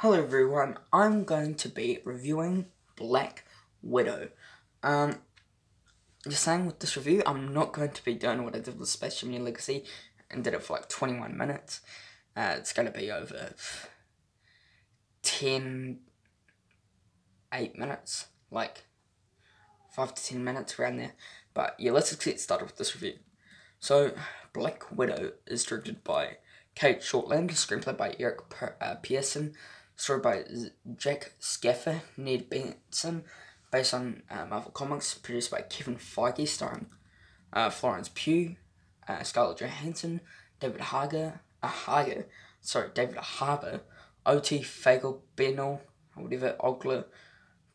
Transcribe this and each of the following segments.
Hello everyone, I'm going to be reviewing Black Widow. Um, just saying with this review, I'm not going to be doing what I did with Space New Legacy and did it for like 21 minutes. Uh, it's going to be over 10, 8 minutes, like 5 to 10 minutes around there. But yeah, let's get started with this review. So, Black Widow is directed by Cate Shortland, screenplay by Eric per uh, Pearson, story by Jac Schaeffer, Ned Benson, based on uh, Marvel Comics, produced by Kevin Feige, starring uh, Florence Pugh, uh, Scarlett Johansson, David Hager, uh, Hager, sorry, David Harbour, O.T. Fagel Benel, whatever, Ogler,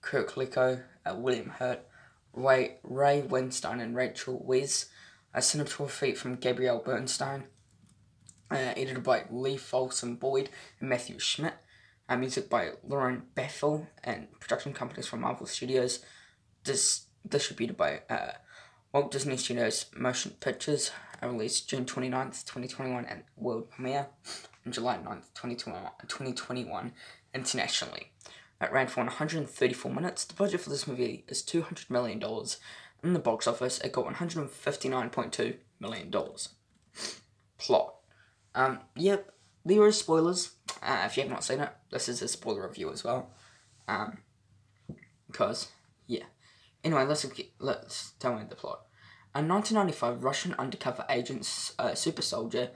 Kirk Licko, uh, William Hurt, Ray, Ray Winstone, and Rachel Weisz. A cinematography from Gabrielle Bernstein, uh, edited by Leigh Folsom Boyd and Matthew Schmidt. Uh, music by Lauren Bethel and production companies from Marvel Studios. Dis- distributed by uh, Walt Disney Studios Motion Pictures. Released June 29th, 2021, and world premiere on July 9th, 2021, 2021 internationally. It ran for 134 minutes. The budget for this movie is $200 million. In the box office, it got $159.2 million. Plot. Um, yep, there are spoilers. Uh, if you have not seen it, this is a spoiler review as well. Um, because, yeah. Anyway, let's, let's tell me the plot. A 1995 Russian undercover agent, uh, super soldier,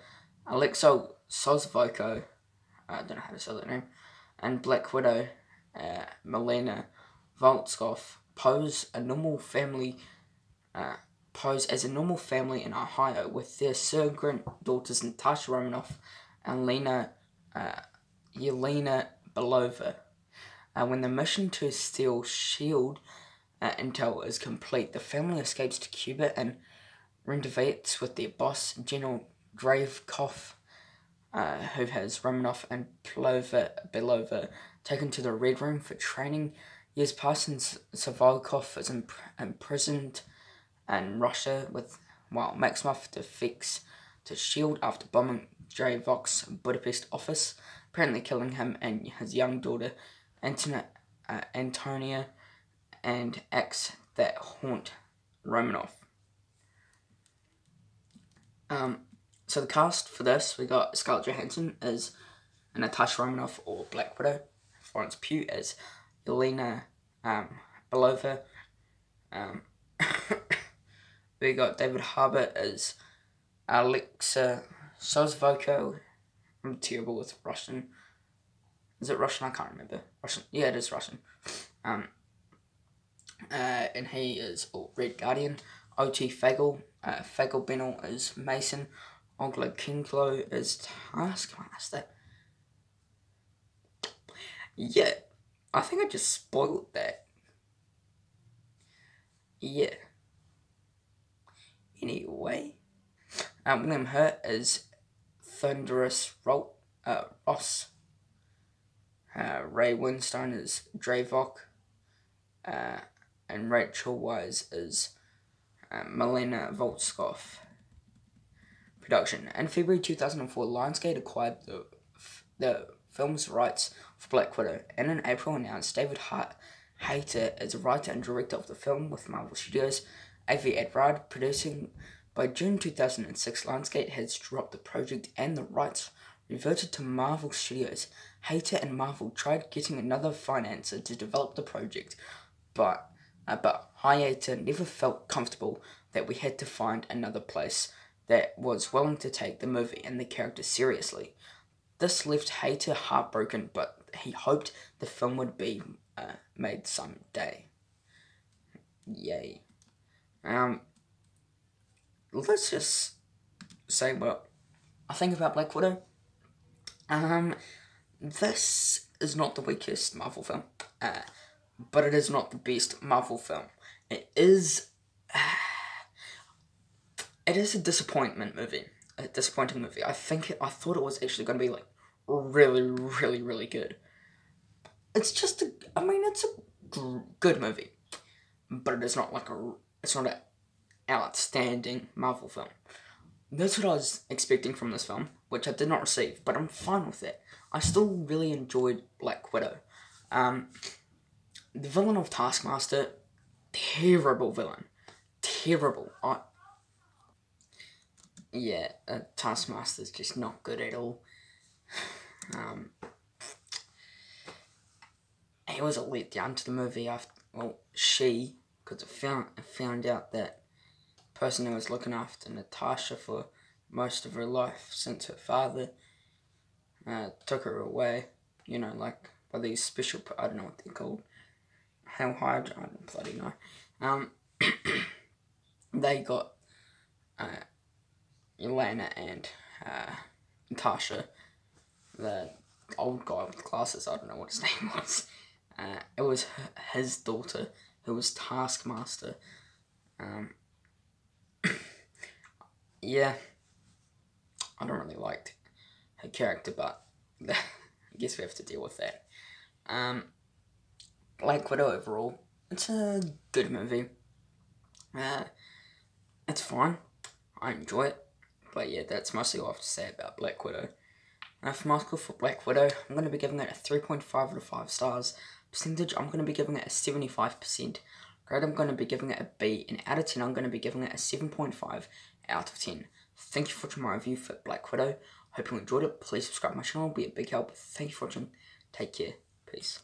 Alexei Sozvoko, I don't know how to say that name, and Black Widow, uh, Melina Volkov, pose a normal family uh, pose as a normal family in Ohio with their surrogate daughters Natasha Romanoff and Lena uh, Yelena Belova. Uh, when the mission to steal S.H.I.E.L.D. Uh, intel is complete, the family escapes to Cuba and renovates with their boss, General Dravkov, uh, who has Romanov and Belova, Belova taken to the Red Room for training. Years pass and Savalkov is imp imprisoned in Russia with while Maximoff defects to S.H.I.E.L.D. after bombing Jerry Vox's Budapest office, apparently killing him and his young daughter, Antonia, uh, Antonia and acts that haunt Romanoff. Um, so the cast for this, we got Scarlett Johansson as Natasha Romanoff or Black Widow, Florence Pugh as Elena um, Belova, um, we got David Harbour as Alexa Sozvoko. I'm terrible with Russian. Is it Russian? I can't remember. Russian. Yeah, it is Russian. Um, uh, and he is oh, Red Guardian. O.T. Fagel. Uh, Fagel Benel is Mason. Ogla Kinklo is Taskmaster. Yeah, I think I just spoiled that. Yeah. Anyway, um, William Hurt is Thunderous Ro uh, Ross. Uh, Ray Winstone is Dravok. Uh, and Rachel Weisz is uh, Melina Volkov. Production. In February 2004, Lionsgate acquired the, the film's rights for Black Widow, and in April announced David Hart Hayter as a writer and director of the film with Marvel Studios. Avi Arad producing. By June 2006, Lionsgate has dropped the project and the rights reverted to Marvel Studios. Hayter and Marvel tried getting another financer to develop the project, but uh, but Hayter never felt comfortable that we had to find another place that was willing to take the movie and the character seriously. This left Hayter heartbroken, but he hoped the film would be uh, made someday. Yay. Um, let's just say what I think about Black Widow. Um, this is not the weakest Marvel film, uh, but it is not the best Marvel film. It is, uh, it is a disappointment movie, a disappointing movie. I think it, I thought it was actually going to be like really, really, really good. It's just a, I mean, it's a good movie, but it is not like a, it's not an outstanding Marvel film. that's what I was expecting from this film, which I did not receive, but I'm fine with it. I still really enjoyed Black Widow. Um, the villain of Taskmaster, terrible villain. Terrible. I, yeah, uh, Taskmaster's just not good at all. Um, was a letdown to the movie after, well, she, because I found, I found out that person who was looking after Natasha for most of her life since her father uh, took her away, you know, like by these special, I don't know what they're called, how high, I don't bloody know. Um, they got uh, Elena and uh, Natasha, the old guy with glasses, I don't know what his name was. Uh, it was his daughter who was Taskmaster. Um, yeah, I don't really like her character, but I guess we have to deal with that. Um, Black Widow overall, it's a good movie. Uh, it's fine. I enjoy it. But yeah, that's mostly all I have to say about Black Widow. Uh, for my score for Black Widow, I'm going to be giving it a 3.5 out of 5 stars. Percentage, I'm going to be giving it a 75%. Grade, I'm going to be giving it a B. And out of 10, I'm going to be giving it a 7.5 out of 10. Thank you for watching my review for Black Widow. Hope you enjoyed it. Please subscribe to my channel. It'll be a big help. Thank you for watching. Take care. Peace.